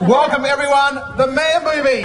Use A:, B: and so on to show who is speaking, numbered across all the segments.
A: Welcome everyone, the Mamboobies.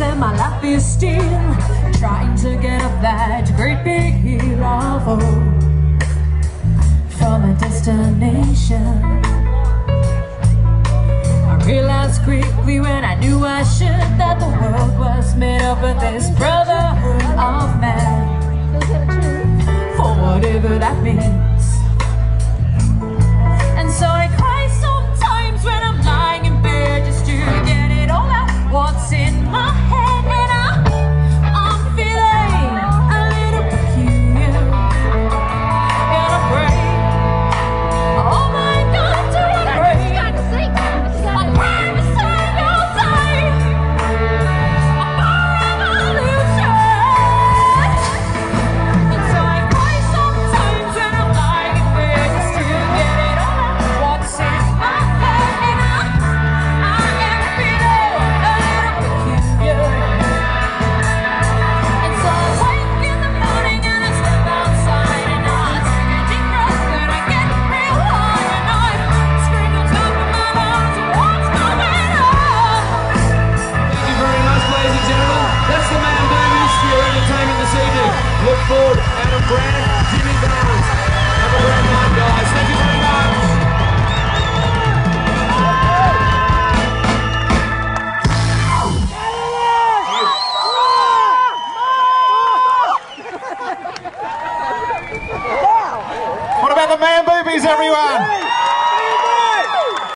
B: and my life is still trying to get up that great big hill of hope from a destination. I realized quickly when I knew I should that the world was made up of this.